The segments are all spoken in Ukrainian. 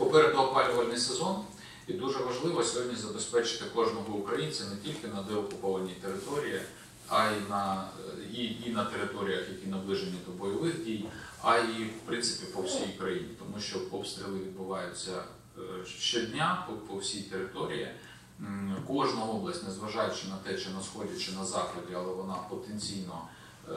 Попереду опалювальний сезон, і дуже важливо сьогодні забезпечити кожного українця не тільки на деокупованій території, а й на, і, і на територіях, які наближені до бойових дій, а й в принципі по всій країні, тому що обстріли відбуваються е, щодня по, по всій території. Кожна область, незважаючи на те, чи на сході, чи на заході, але вона потенційно е,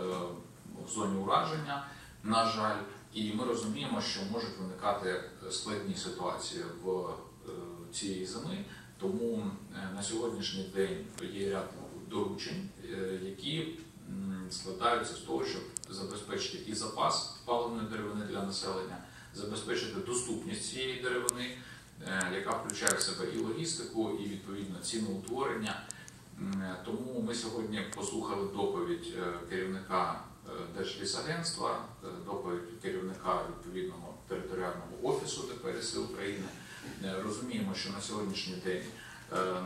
в зоні ураження, на жаль. І ми розуміємо, що можуть виникати складні ситуації в е, цієї зими. Тому е, на сьогоднішній день є ряд доручень, е, які складаються з того, щоб забезпечити і запас паливної деревини для населення, забезпечити доступність цієї деревини, яка включає в себе і логістику, і відповідно ціноутворення. Е, Тому ми сьогодні послухали доповідь е, керівника е, Держлісагентства, доповідь керівника відповідного територіального офісу ДПРС України. Е, Розуміємо, що на сьогоднішній день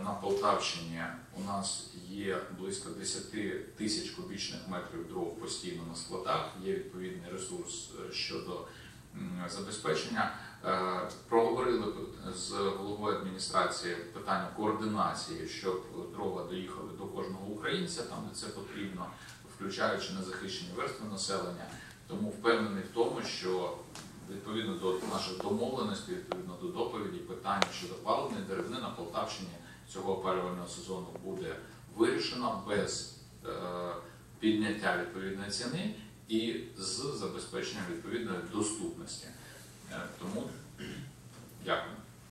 на Полтавщині у нас є близько 10 тисяч кубічних метрів дров постійно на складах. Є відповідний ресурс щодо забезпечення. Е, Проговорили з головою адміністрації питання координації, щоб дрова доїхали до кожного українця, там де це потрібно, включаючи незахищені верстви населення. Тому впевнений в тому, що відповідно до наших домовленостей, відповідно до доповіді, питання щодо паливної деревини на Полтавщині цього опалювального сезону буде вирішено без е, підняття відповідної ціни і з забезпеченням відповідної доступності. Е, Тому.